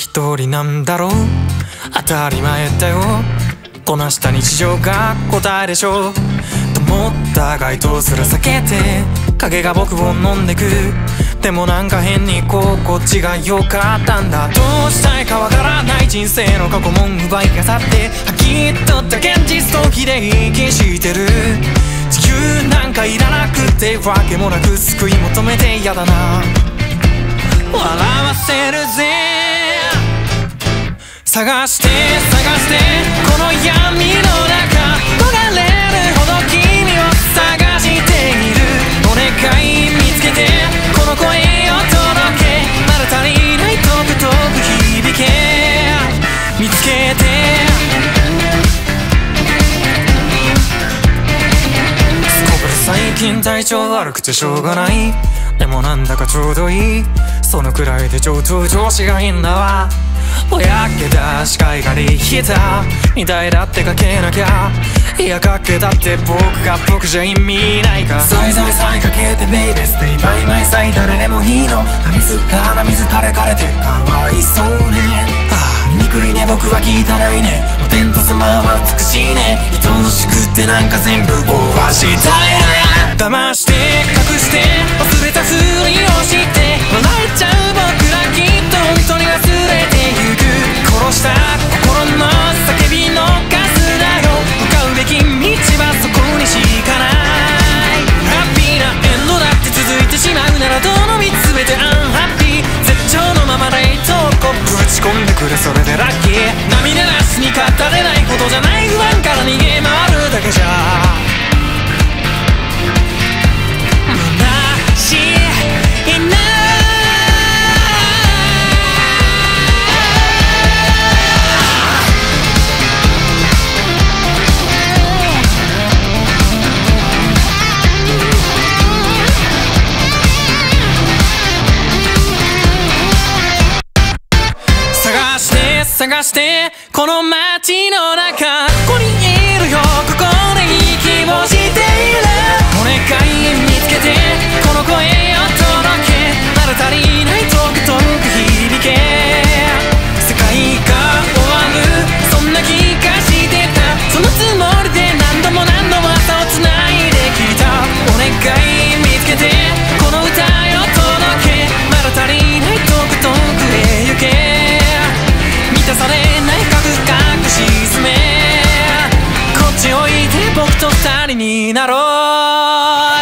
人なんだろう。当たり前だよ。こなした日常が答えでしょう。と思った該当すら避けて影が僕を飲んでく。でもなんか変に心地が良かったんだ。どうしたいかわからない。人生の過去も奪い飾って。はきっとった現実逃避で息してる。自由なんかいらなくて。わけもなく救い求めて嫌だな。笑わせるぜ。探して探してこの闇の中逃れるほど君を探しているお願い見つけてこの声を届け。まだ足りない遠く遠く響け。見つけて。すこぶる最近体調悪くてしょうがないでもなんだかちょうどいい。そのくらいで上等調子がいいんだわ。ぼやけた視界がリヒーターみたいだってかけなきゃ。いやかけたって僕が僕じゃ意味ないか。さいさいさいかけてベイベーステイバイマイサイ誰でもいいの。鼻水鼻水垂れかれてかわいそうねああ醜いね僕は汚いたないねお天道様は美しいね愛おしくってなんか全部壊したいな騙してれそ探してこの街の中ここにいるよここになろう。